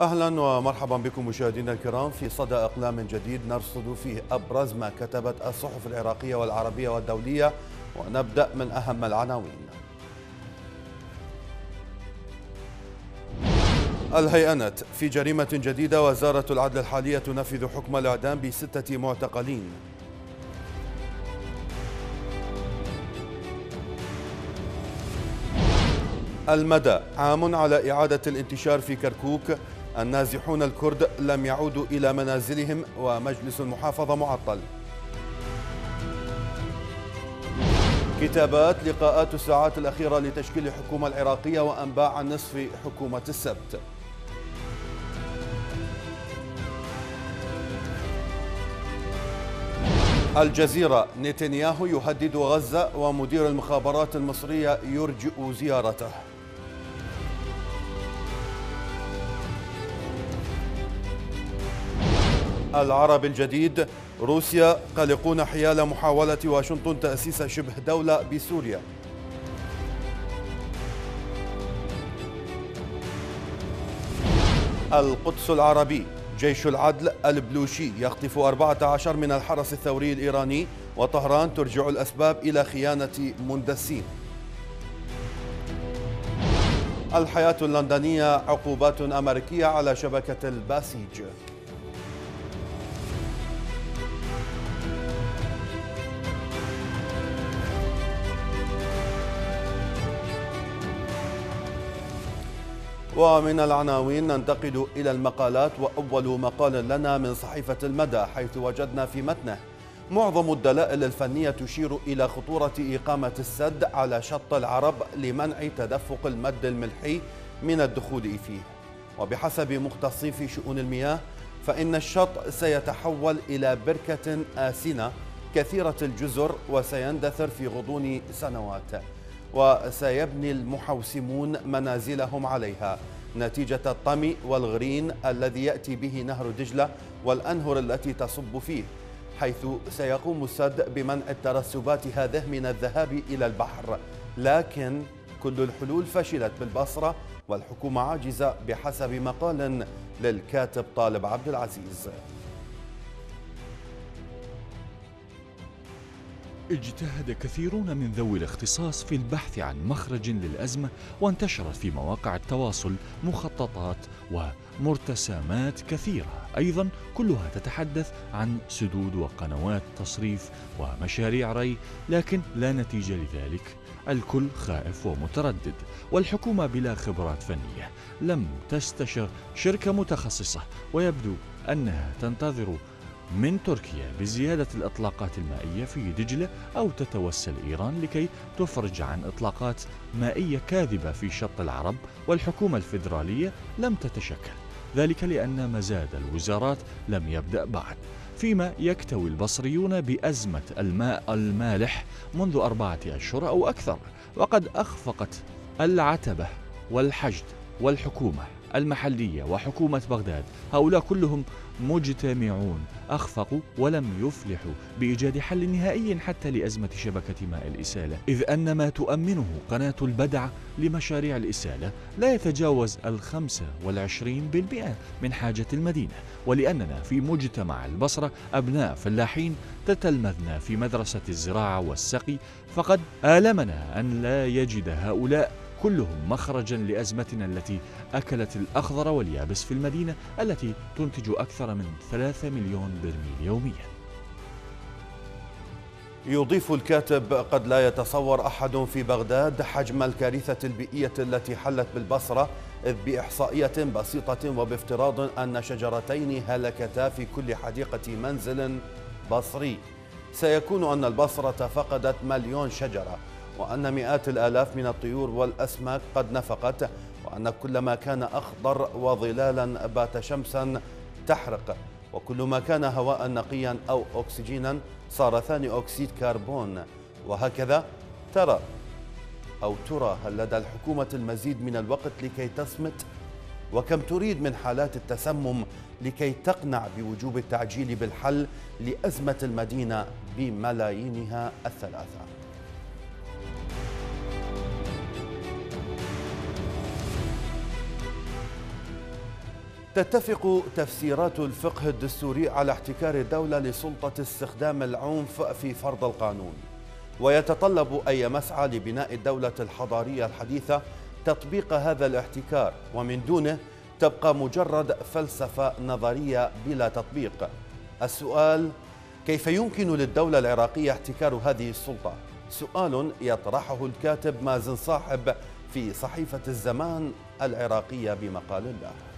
أهلا ومرحبا بكم مشاهدينا الكرام في صدى إقلام جديد نرصد فيه أبرز ما كتبت الصحف العراقية والعربية والدولية ونبدأ من أهم العناوين. الهيئنت في جريمة جديدة وزارة العدل الحالية تنفذ حكم الإعدام بستة معتقلين. المدى عام على إعادة الانتشار في كركوك النازحون الكرد لم يعودوا إلى منازلهم ومجلس المحافظة معطل. كتابات لقاءات الساعات الأخيرة لتشكيل الحكومة العراقية وأنباء عن نصف حكومة السبت. الجزيرة نتنياهو يهدد غزة ومدير المخابرات المصرية يرجئ زيارته. العرب الجديد روسيا قلقون حيال محاولة واشنطن تأسيس شبه دولة بسوريا. القدس العربي جيش العدل البلوشي يخطف 14 من الحرس الثوري الإيراني وطهران ترجع الأسباب إلى خيانة مندسين. الحياة اللندنية عقوبات أمريكية على شبكة الباسيج. ومن العناوين ننتقل إلى المقالات وأول مقال لنا من صحيفة المدى حيث وجدنا في متنه. معظم الدلائل الفنية تشير إلى خطورة إقامة السد على شط العرب لمنع تدفق المد الملحي من الدخول فيه. وبحسب مختصين في شؤون المياه فإن الشط سيتحول إلى بركة آسنة كثيرة الجزر وسيندثر في غضون سنوات. وسيبني المحوسمون منازلهم عليها. نتيجة الطمي والغرين الذي يأتي به نهر دجلة والأنهر التي تصب فيه حيث سيقوم السد بمنع الترسبات هذه من الذهاب إلى البحر. لكن كل الحلول فشلت بالبصرة والحكومة عاجزة بحسب مقال للكاتب طالب عبد العزيز. اجتهد كثيرون من ذوي الاختصاص في البحث عن مخرج للأزمة وانتشرت في مواقع التواصل مخططات ومرتسامات كثيرة. أيضا كلها تتحدث عن سدود وقنوات تصريف ومشاريع ري لكن لا نتيجة لذلك. الكل خائف ومتردد والحكومة بلا خبرات فنية. لم تستشر شركة متخصصة ويبدو أنها تنتظر من تركيا بزيادة الإطلاقات المائية في دجلة أو تتوسل إيران لكي تفرج عن إطلاقات مائية كاذبة في شط العرب والحكومة الفيدرالية لم تتشكل. ذلك لأن مزاد الوزارات لم يبدأ بعد. فيما يكتوي البصريون بأزمة الماء المالح منذ أربعة أشهر أو أكثر وقد أخفقت العتبة والحشد والحكومة. المحلية وحكومة بغداد. هؤلاء كلهم مجتمعون أخفقوا ولم يفلحوا بإيجاد حل نهائي حتى لأزمة شبكة ماء الإسالة. إذ أن ما تؤمنه قناة البدع لمشاريع الإسالة لا يتجاوز الخمسة والعشرين بالمئة من حاجة المدينة. ولأننا في مجتمع البصرة أبناء فلاحين تتلمذنا في مدرسة الزراعة والسقي فقد آلمنا أن لا يجد هؤلاء كلهم مخرجا لأزمتنا التي أكلت الأخضر واليابس في المدينة التي تنتج أكثر من 3 مليون برميل يوميا. يضيف الكاتب قد لا يتصور أحد في بغداد حجم الكارثة البيئية التي حلت بالبصرة إذ بإحصائية بسيطة وبافتراض أن شجرتين هلكتا في كل حديقة منزل بصري. سيكون أن البصرة فقدت مليون شجرة. وأن مئات الآلاف من الطيور والأسماك قد نفقت وأن كل ما كان أخضر وظلالا بات شمسا تحرق. وكل ما كان هواء نقيا أو أكسجينا صار ثاني أكسيد كربون. وهكذا ترى أو ترى هل لدى الحكومة المزيد من الوقت لكي تصمت؟ وكم تريد من حالات التسمم لكي تقنع بوجوب التعجيل بالحل لأزمة المدينة بملايينها الثلاثة؟ تتفق تفسيرات الفقه الدستوري على احتكار الدولة لسلطة استخدام العنف في فرض القانون. ويتطلب أي مسعى لبناء الدولة الحضارية الحديثة تطبيق هذا الاحتكار. ومن دونه تبقى مجرد فلسفة نظرية بلا تطبيق. السؤال كيف يمكن للدولة العراقية احتكار هذه السلطة؟ سؤال يطرحه الكاتب مازن صاحب في صحيفة الزمان العراقية بمقال له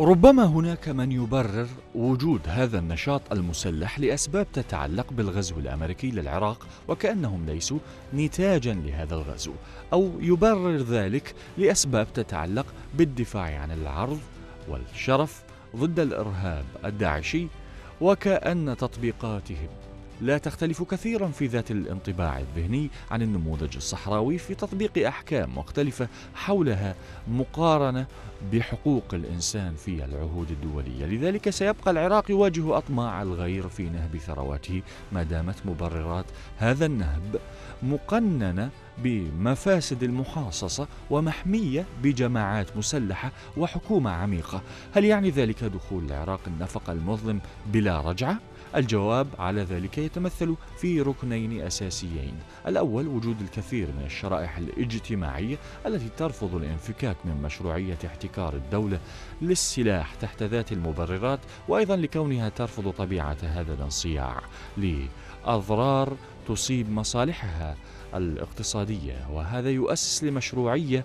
ربما هناك من يبرر وجود هذا النشاط المسلح لأسباب تتعلق بالغزو الأمريكي للعراق وكأنهم ليسوا نتاجا لهذا الغزو أو يبرر ذلك لأسباب تتعلق بالدفاع عن العرض والشرف ضد الإرهاب الداعشي وكأن تطبيقاتهم. لا تختلف كثيرا في ذات الانطباع الذهني عن النموذج الصحراوي في تطبيق أحكام مختلفة حولها مقارنة بحقوق الإنسان في العهود الدولية، لذلك سيبقى العراق يواجه أطماع الغير في نهب ثرواته ما دامت مبررات هذا النهب مقننة بمفاسد المحاصصة ومحمية بجماعات مسلحة وحكومة عميقة، هل يعني ذلك دخول العراق النفق المظلم بلا رجعة؟ الجواب على ذلك يتمثل في ركنين أساسيين، الأول وجود الكثير من الشرائح الاجتماعية التي ترفض الانفكاك من مشروعية احتكار الدولة للسلاح تحت ذات المبررات، وأيضا لكونها ترفض طبيعة هذا الانصياع لأضرار تصيب مصالحها الاقتصادية، وهذا يؤسس لمشروعية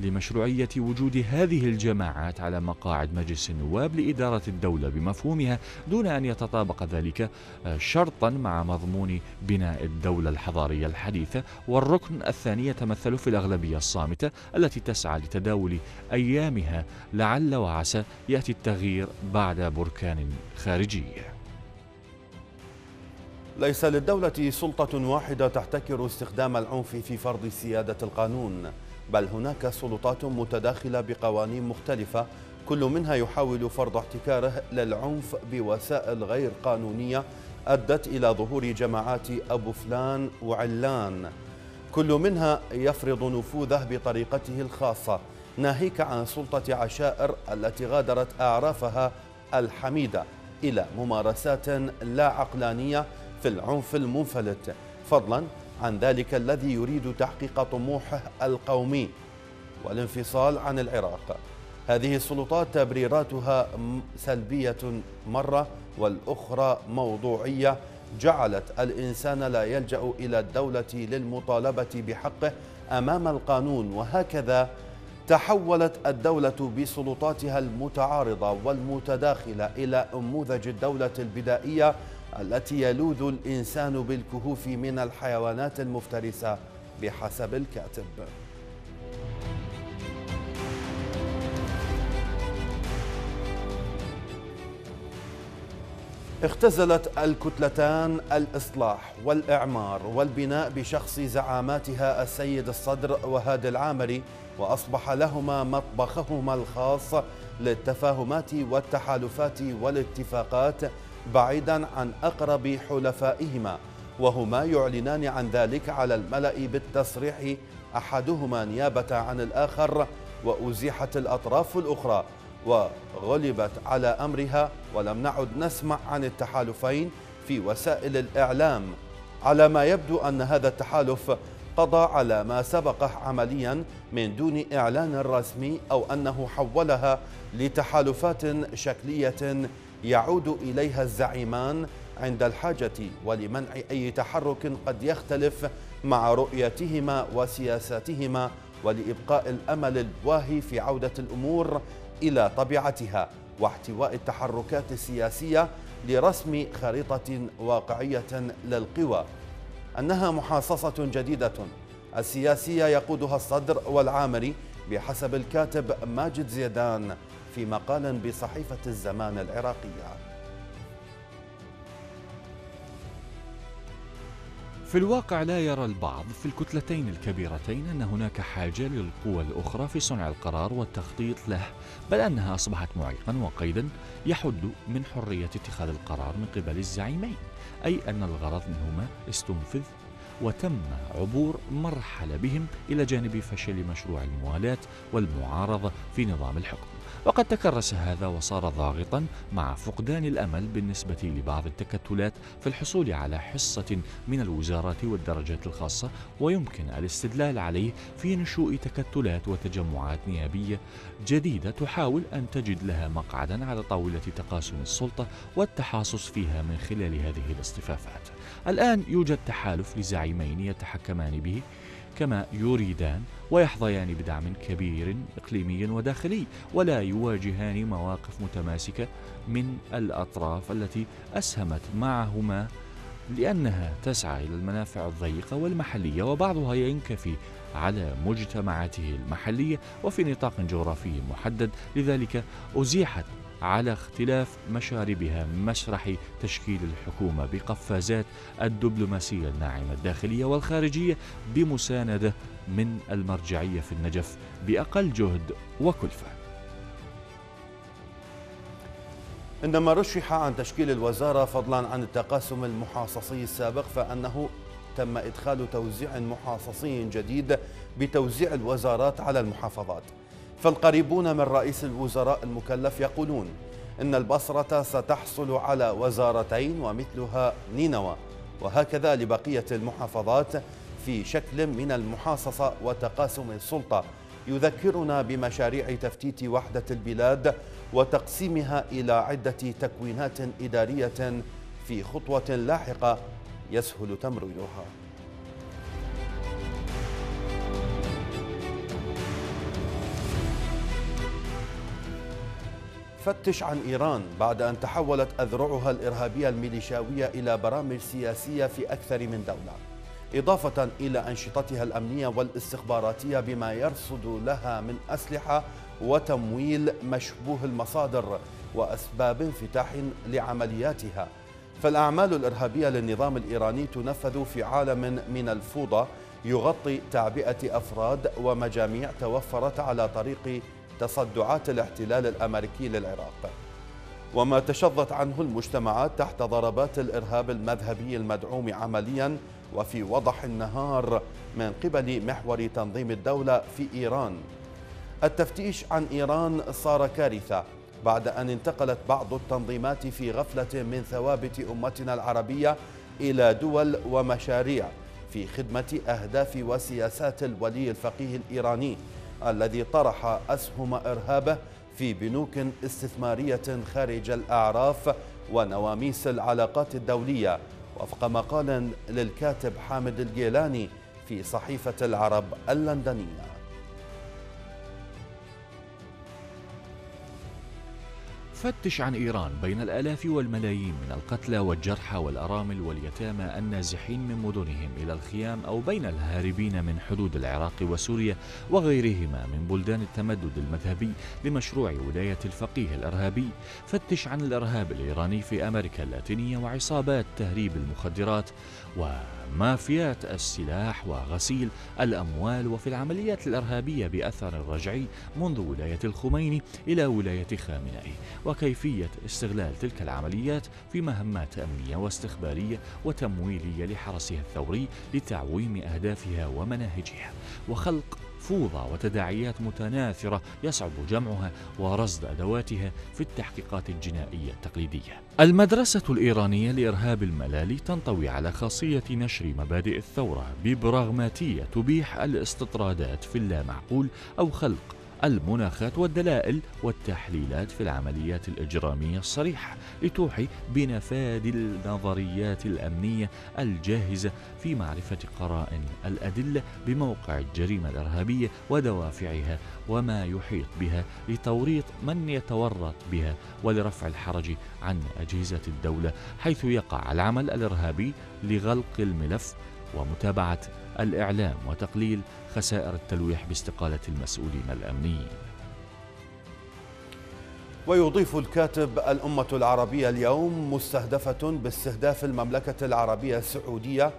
لمشروعية وجود هذه الجماعات على مقاعد مجلس النواب لإدارة الدولة بمفهومها دون أن يتطابق ذلك آه، شرطا مع مضمون بناء الدولة الحضارية الحديثة والركن الثاني يتمثل في الأغلبية الصامتة التي تسعى لتداول أيامها لعل وعسى يأتي التغيير بعد بركان خارجي. ليس للدولة سلطة واحدة تحتكر استخدام العنف في فرض سيادة القانون. بل هناك سلطات متداخلة بقوانين مختلفة كل منها يحاول فرض احتكاره للعنف بوسائل غير قانونية أدت إلى ظهور جماعات أبو فلان وعلان. كل منها يفرض نفوذه بطريقته الخاصة ناهيك عن سلطة عشائر التي غادرت أعرافها الحميدة إلى ممارسات لا عقلانية في العنف المنفلت. فضلا عن ذلك الذي يريد تحقيق طموحه القومي والانفصال عن العراق. هذه السلطات تبريراتها سلبية مرة والأخرى موضوعية. جعلت الإنسان لا يلجأ إلى الدولة للمطالبة بحقه أمام القانون وهكذا تحولت الدولة بسلطاتها المتعارضة والمتداخلة إلى أنموذج الدولة البدائية التي يلوذ الإنسان بالكهوف من الحيوانات المفترسة بحسب الكاتب. اختزلت الكتلتان الإصلاح والإعمار والبناء بشخص زعاماتها السيد الصدر وهادي العامري وأصبح لهما مطبخهما الخاص للتفاهمات والتحالفات والاتفاقات بعيدا عن أقرب حلفائهما وهما يعلنان عن ذلك على الملأ بالتصريح. أحدهما نيابة عن الآخر وأزيحت الأطراف الأخرى وغلبت على أمرها. ولم نعد نسمع عن التحالفين في وسائل الإعلام. على ما يبدو أن هذا التحالف قضى على ما سبقه عمليا من دون إعلان رسمي أو أنه حولها لتحالفات شكلية يعود إليها الزعيمان عند الحاجة ولمنع أي تحرك قد يختلف مع رؤيتهما وسياساتهما ولإبقاء الأمل الواهي في عودة الأمور إلى طبيعتها واحتواء التحركات السياسية لرسم خريطة واقعية للقوى. أنها محاصصة جديدة. السياسية يقودها الصدر والعامري بحسب الكاتب ماجد زيدان. في مقال بصحيفة الزمان العراقية. في الواقع لا يرى البعض في الكتلتين الكبيرتين أن هناك حاجة للقوى الأخرى في صنع القرار والتخطيط له بل أنها أصبحت معيقا وقيدا يحد من حرية اتخاذ القرار من قبل الزعيمين أي أن الغرض منهما استنفذ وتم عبور مرحلة بهم إلى جانب فشل مشروع الموالاة والمعارضة في نظام الحكم وقد تكرس هذا وصار ضاغطا مع فقدان الأمل بالنسبة لبعض التكتلات في الحصول على حصة من الوزارات والدرجات الخاصة ويمكن الاستدلال عليه في نشوء تكتلات وتجمعات نيابية جديدة تحاول أن تجد لها مقعدا على طاولة تقاسم السلطة والتحاصص فيها من خلال هذه الاصطفافات. الآن يوجد تحالف لزعيمين يتحكمان به كما يريدان ويحظيان بدعم كبير إقليمي وداخلي ولا يواجهان مواقف متماسكة من الأطراف التي أسهمت معهما لأنها تسعى إلى المنافع الضيقة والمحلية وبعضها ينكفي على مجتمعاته المحلية وفي نطاق جغرافي محدد. لذلك أزيحت على اختلاف مشاربها مسرح تشكيل الحكومة بقفازات الدبلوماسية الناعمة الداخلية والخارجية بمساندة من المرجعية في النجف بأقل جهد وكلفة. عندما رشح عن تشكيل الوزارة فضلا عن التقاسم المحاصصي السابق فأنه تم إدخال توزيع محاصصي جديد بتوزيع الوزارات على المحافظات. فالقريبون من رئيس الوزراء المكلف يقولون إن البصرة ستحصل على وزارتين ومثلها نينوى وهكذا لبقية المحافظات في شكل من المحاصصة وتقاسم السلطة. يذكرنا بمشاريع تفتيت وحدة البلاد وتقسيمها إلى عدة تكوينات إدارية في خطوة لاحقة يسهل تمريرها فتش عن إيران بعد أن تحولت أذرعها الإرهابية الميليشاوية إلى برامج سياسية في أكثر من دولة إضافة إلى أنشطتها الأمنية والاستخباراتية بما يرصد لها من أسلحة وتمويل مشبوه المصادر وأسباب انفتاح لعملياتها. فالأعمال الإرهابية للنظام الإيراني تنفذ في عالم من الفوضى يغطي تعبئة أفراد ومجاميع توفرت على طريق تصدعات الاحتلال الأمريكي للعراق. وما تشظت عنه المجتمعات تحت ضربات الإرهاب المذهبي المدعوم عمليا وفي وضح النهار من قبل محور تنظيم الدولة في إيران. التفتيش عن إيران صار كارثة بعد أن انتقلت بعض التنظيمات في غفلة من ثوابت أمتنا العربية إلى دول ومشاريع في خدمة أهداف وسياسات الولي الفقيه الإيراني. الذي طرح أسهم إرهابه في بنوك استثمارية خارج الأعراف ونواميس العلاقات الدولية. وفق مقال للكاتب حامد الجيلاني في صحيفة العرب اللندنية. فتش عن إيران بين الآلاف والملايين من القتلى والجرحى والأرامل واليتامى النازحين من مدنهم إلى الخيام أو بين الهاربين من حدود العراق وسوريا وغيرهما من بلدان التمدد المذهبي لمشروع ولاية الفقيه الإرهابي. فتش عن الإرهاب الإيراني في أمريكا اللاتينية وعصابات تهريب المخدرات ومافيات السلاح وغسيل الأموال وفي العمليات الإرهابية بأثر رجعي منذ ولاية الخميني إلى ولاية خامنئي. وكيفية استغلال تلك العمليات في مهمات أمنية واستخبارية وتمويلية لحرسها الثوري لتعويم أهدافها ومناهجها. وخلق فوضى وتداعيات متناثرة يصعب جمعها ورصد أدواتها في التحقيقات الجنائية التقليدية. المدرسة الإيرانية لإرهاب الملالي تنطوي على خاصية نشر مبادئ الثورة ببراغماتية تبيح الاستطرادات في اللامعقول أو خلق المناخات والدلائل والتحليلات في العمليات الإجرامية الصريحة لتوحي بنفاذ النظريات الأمنية الجاهزة في معرفة قرائن الأدلة بموقع الجريمة الإرهابية ودوافعها وما يحيط بها لتوريط من يتورط بها ولرفع الحرج عن أجهزة الدولة حيث يقع العمل الإرهابي لغلق الملف ومتابعة الإعلام وتقليل خسائر التلويح باستقالة المسؤولين الأمنيين ويضيف الكاتب الأمة العربية اليوم مستهدفة باستهداف المملكة العربية السعودية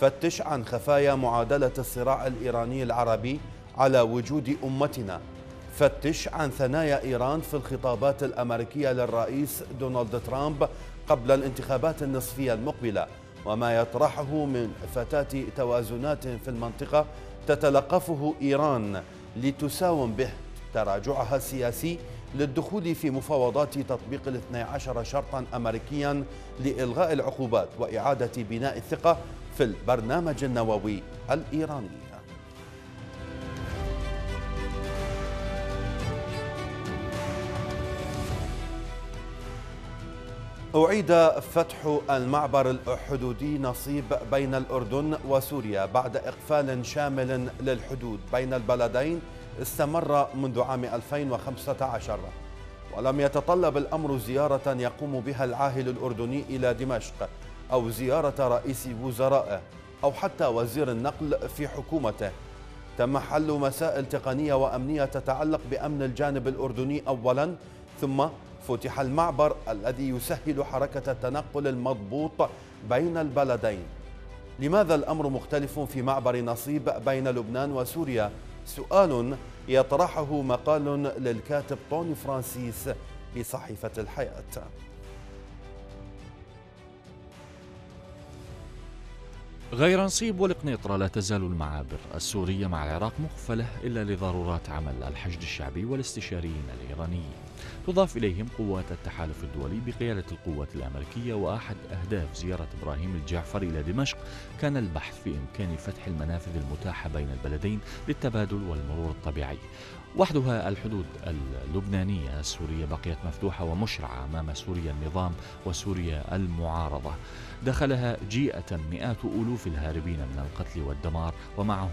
فتش عن خفايا معادلة الصراع الإيراني العربي على وجود أمتنا. فتش عن ثنايا إيران في الخطابات الأمريكية للرئيس دونالد ترامب قبل الانتخابات النصفية المقبلة. وما يطرحه من فتات توازنات في المنطقة تتلقفه إيران لتساوم به. تراجعها السياسي للدخول في مفاوضات تطبيق الاثني عشر شرطا أمريكيا لإلغاء العقوبات وإعادة بناء الثقة في البرنامج النووي الإيراني. أعيد فتح المعبر الحدودي نصيب بين الأردن وسوريا بعد إقفال شامل للحدود بين البلدين استمر منذ عام 2015 ولم يتطلب الأمر زيارة يقوم بها العاهل الأردني إلى دمشق أو زيارة رئيس وزرائه أو حتى وزير النقل في حكومته. تم حل مسائل تقنية وأمنية تتعلق بأمن الجانب الأردني أولا ثم فتح المعبر الذي يسهل حركة التنقل المضبوط بين البلدين. لماذا الأمر مختلف في معبر نصيب بين لبنان وسوريا؟ سؤال يطرحه مقال للكاتب طوني فرانسيس بصحيفة الحياة. غير نصيب والقنيطرة لا تزال المعابر السورية مع العراق مقفلة إلا لضرورات عمل الحشد الشعبي والاستشاريين الإيرانيين. تضاف إليهم قوات التحالف الدولي بقيادة القوات الأمريكية وأحد أهداف زيارة إبراهيم الجعفري إلى دمشق. كان البحث في إمكان فتح المنافذ المتاحة بين البلدين للتبادل والمرور الطبيعي. وحدها الحدود اللبنانية. السورية بقيت مفتوحة ومشرعة أمام سوريا النظام وسوريا المعارضة. دخلها جيئة مئات ألوف الهاربين من القتل والدمار ومعهم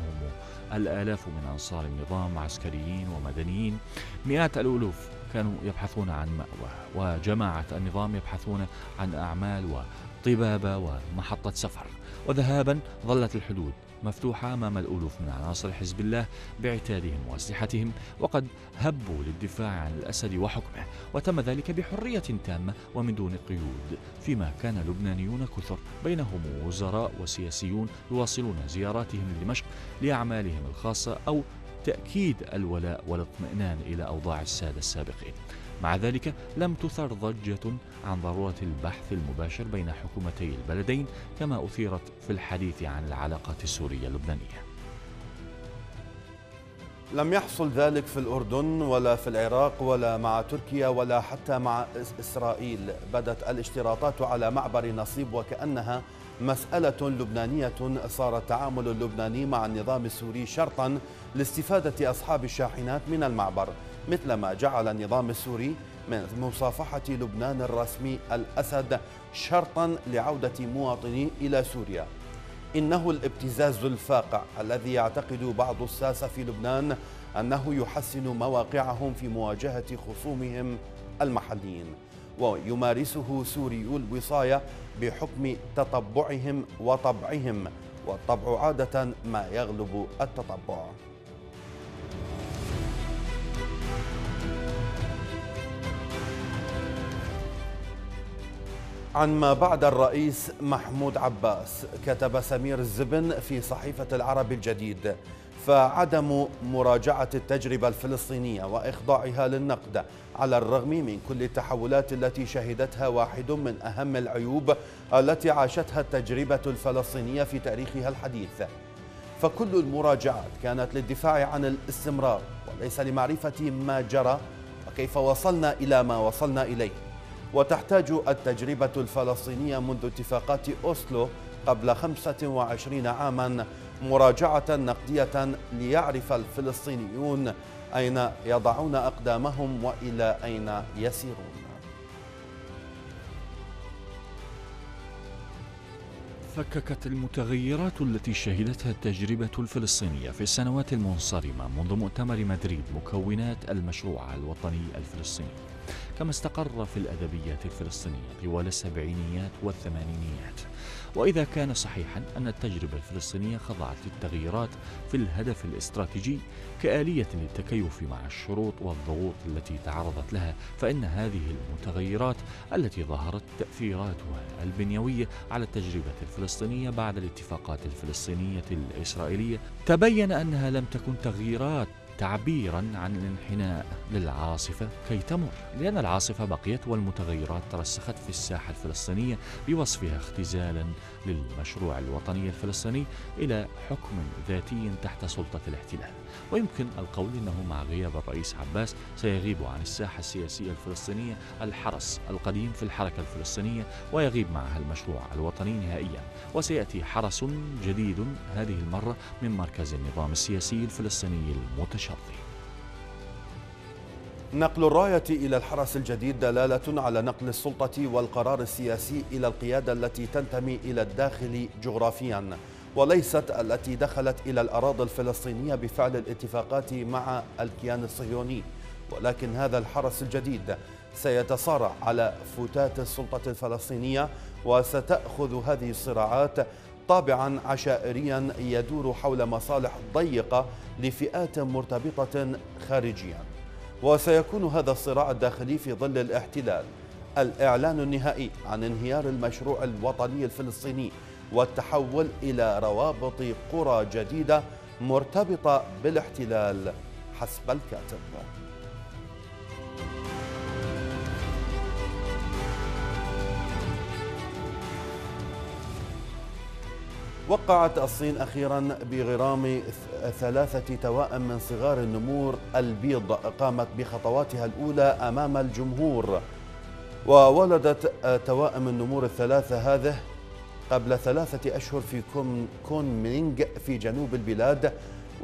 الآلاف من أنصار النظام عسكريين ومدنيين. مئات الألوف كانوا يبحثون عن مأوى وجماعة النظام يبحثون عن أعمال وطبابة ومحطة سفر. وذهابا ظلت الحدود. مفتوحة أمام الألوف من عناصر حزب الله بعتادهم وأسلحتهم وقد هبوا للدفاع عن الأسد وحكمه وتم ذلك بحرية تامة ومن دون قيود فيما كان لبنانيون كثر بينهم وزراء وسياسيون يواصلون زياراتهم لدمشق لأعمالهم الخاصة أو تأكيد الولاء والاطمئنان إلى أوضاع السادة السابقين. مع ذلك لم تثر ضجة عن ضرورة البحث المباشر بين حكومتي البلدين كما أثيرت في الحديث عن العلاقات السورية اللبنانية. لم يحصل ذلك في الأردن ولا في العراق ولا مع تركيا ولا حتى مع إسرائيل. بدت الاشتراطات على معبر نصيب وكأنها مسألة لبنانية. صار التعامل اللبناني مع النظام السوري شرطا لاستفادة أصحاب الشاحنات من المعبر. مثلما جعل النظام السوري من مصافحة لبنان الرسمي الأسد شرطا لعودة مواطني إلى سوريا. إنه الابتزاز الفاقع الذي يعتقد بعض الساسة في لبنان أنه يحسن مواقعهم في مواجهة خصومهم المحليين ويمارسه سوريو الوصاية بحكم تطبعهم وطبعهم والطبع عادة ما يغلب التطبع. عن ما بعد الرئيس محمود عباس. كتب سمير الزبن في صحيفة العرب الجديد. فعدم مراجعة التجربة الفلسطينية وإخضاعها للنقد على الرغم من كل التحولات التي شهدتها واحد من أهم العيوب التي عاشتها التجربة الفلسطينية في تاريخها الحديث. فكل المراجعات كانت للدفاع عن الاستمرار وليس لمعرفة ما جرى وكيف وصلنا إلى ما وصلنا إليه. وتحتاج التجربة الفلسطينية منذ اتفاقات أوسلو قبل 25 عاما مراجعة نقدية ليعرف الفلسطينيون أين يضعون أقدامهم وإلى أين يسيرون. فككت المتغيرات التي شهدتها التجربة الفلسطينية في السنوات المنصرمة منذ مؤتمر مدريد مكونات المشروع الوطني الفلسطيني. كما استقر في الأدبيات الفلسطينية طوال السبعينيات والثمانينيات. وإذا كان صحيحا أن التجربة الفلسطينية خضعت للتغييرات في الهدف الاستراتيجي كآلية للتكيف مع الشروط والضغوط التي تعرضت لها فإن هذه المتغيرات التي ظهرت تأثيراتها البنيوية على التجربة الفلسطينية بعد الاتفاقات الفلسطينية الإسرائيلية تبين أنها لم تكن تغييرات تعبيرا عن الانحناء للعاصفة كي تمر لأن العاصفة بقيت والمتغيرات ترسخت في الساحة الفلسطينية بوصفها اختزالا للمشروع الوطني الفلسطيني إلى حكم ذاتي تحت سلطة الاحتلال. ويمكن القول أنه مع غياب الرئيس عباس سيغيب عن الساحة السياسية الفلسطينية الحرس القديم في الحركة الفلسطينية ويغيب معها المشروع الوطني نهائيا. وسيأتي حرس جديد هذه المرة من مركز النظام السياسي الفلسطيني المتشظي نقل الراية إلى الحرس الجديد دلالة على نقل السلطة والقرار السياسي إلى القيادة التي تنتمي إلى الداخل جغرافيا وليست التي دخلت إلى الأراضي الفلسطينية بفعل الاتفاقات مع الكيان الصهيوني. ولكن هذا الحرس الجديد سيتصارع على فتات السلطة الفلسطينية وستأخذ هذه الصراعات طابعا عشائريا يدور حول مصالح ضيقة لفئات مرتبطة خارجيا. وسيكون هذا الصراع الداخلي في ظل الاحتلال. الإعلان النهائي عن انهيار المشروع الوطني الفلسطيني والتحول إلى روابط قرى جديدة مرتبطة بالاحتلال حسب الكاتب. وقعت الصين أخيرا بغرام ثلاثة توائم من صغار النمور البيض قامت بخطواتها الأولى أمام الجمهور. وولدت توائم النمور الثلاثة هذه قبل ثلاثة أشهر في كون مينغ في جنوب البلاد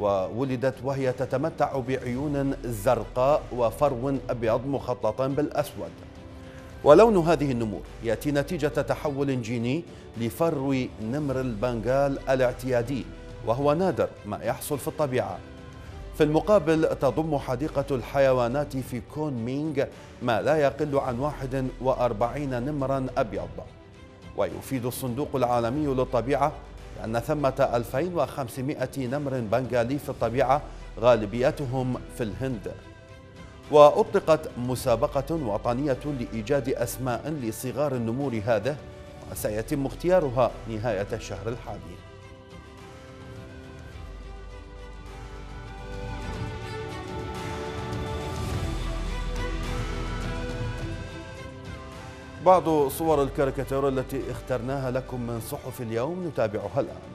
وولدت وهي تتمتع بعيون زرقاء وفرو أبيض مخطط بالأسود. ولون هذه النمور يأتي نتيجة تحول جيني لفرو نمر البنغال الاعتيادي وهو نادر ما يحصل في الطبيعة. في المقابل تضم حديقة الحيوانات في كون مينغ ما لا يقل عن 41 نمرا أبيض. ويفيد الصندوق العالمي للطبيعة أن ثمة 2500 نمر بنغالي في الطبيعة غالبيتهم في الهند. وأطلقت مسابقة وطنية لإيجاد أسماء لصغار النمور هذا وسيتم اختيارها نهاية الشهر الحالي بعض صور الكاريكاتير التي اخترناها لكم من صحف اليوم نتابعها الآن.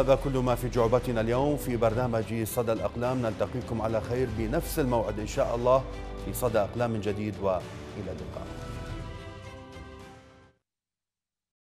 هذا كل ما في جعبتنا اليوم في برنامج صدى الأقلام. نلتقيكم على خير بنفس الموعد إن شاء الله في صدى أقلام جديد وإلى اللقاء.